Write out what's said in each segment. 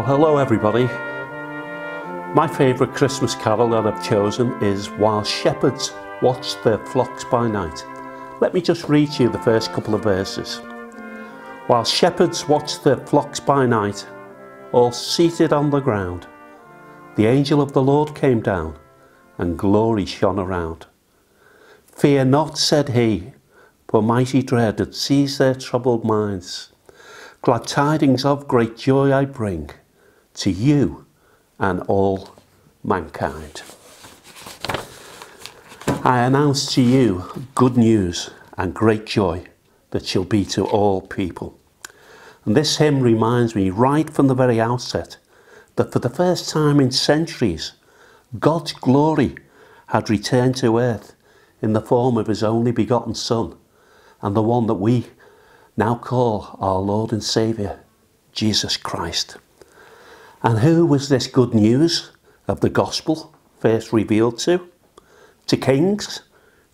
hello everybody. My favourite Christmas carol that I've chosen is While Shepherds Watch Their Flocks by Night. Let me just read you the first couple of verses. While shepherds watched their flocks by night, all seated on the ground, the angel of the Lord came down, and glory shone around. Fear not, said he, for mighty dread had seized their troubled minds. Glad tidings of great joy I bring to you and all mankind. I announce to you good news and great joy that shall be to all people. And this hymn reminds me right from the very outset that for the first time in centuries, God's glory had returned to earth in the form of his only begotten Son, and the one that we now call our Lord and Saviour, Jesus Christ. And who was this good news of the gospel first revealed to? To kings,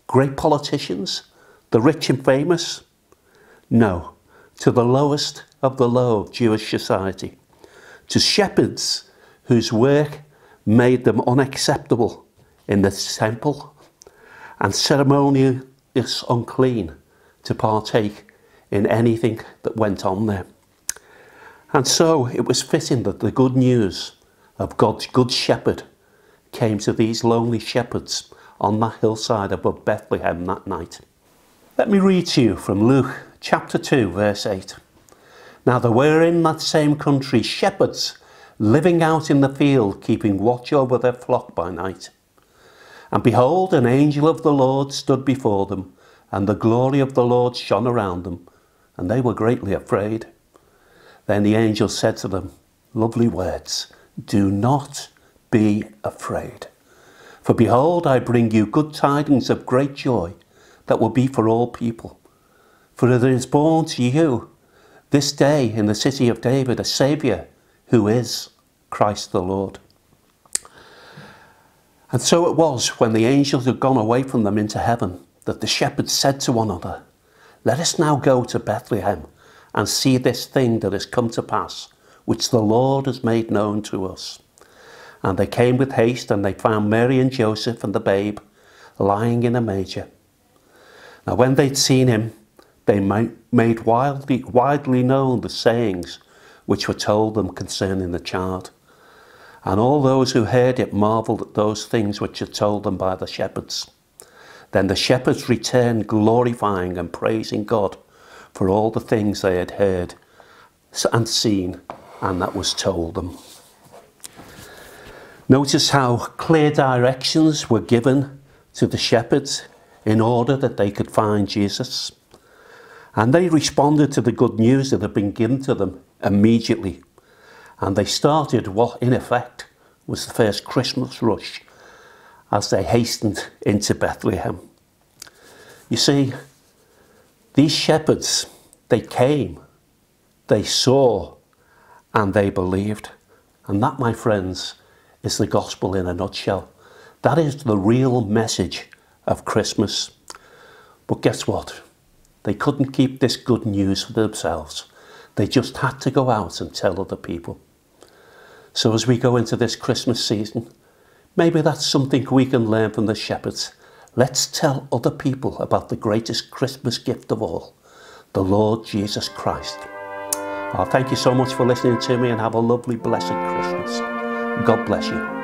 great politicians, the rich and famous? No, to the lowest of the low of Jewish society, to shepherds whose work made them unacceptable in the temple and ceremonious unclean to partake in anything that went on there. And so it was fitting that the good news of God's good shepherd came to these lonely shepherds on that hillside above Bethlehem that night. Let me read to you from Luke chapter 2, verse 8. Now there were in that same country shepherds living out in the field, keeping watch over their flock by night. And behold, an angel of the Lord stood before them, and the glory of the Lord shone around them, and they were greatly afraid. Then the angel said to them, Lovely words, do not be afraid. For behold, I bring you good tidings of great joy that will be for all people. For there is born to you this day in the city of David a Saviour who is Christ the Lord. And so it was when the angels had gone away from them into heaven that the shepherds said to one another, let us now go to Bethlehem and see this thing that has come to pass, which the Lord has made known to us. And they came with haste, and they found Mary and Joseph and the babe lying in a manger. Now, when they'd seen him, they made widely, widely known the sayings which were told them concerning the child. And all those who heard it marvelled at those things which were told them by the shepherds. Then the shepherds returned, glorifying and praising God for all the things they had heard and seen, and that was told them. Notice how clear directions were given to the shepherds in order that they could find Jesus. And they responded to the good news that had been given to them immediately. And they started what, in effect, was the first Christmas rush as they hastened into Bethlehem. You see, these shepherds, they came, they saw, and they believed. And that, my friends, is the gospel in a nutshell. That is the real message of Christmas. But guess what? They couldn't keep this good news for themselves. They just had to go out and tell other people. So as we go into this Christmas season, maybe that's something we can learn from the shepherds. Let's tell other people about the greatest Christmas gift of all, the Lord Jesus Christ. Oh, thank you so much for listening to me and have a lovely, blessed Christmas. God bless you.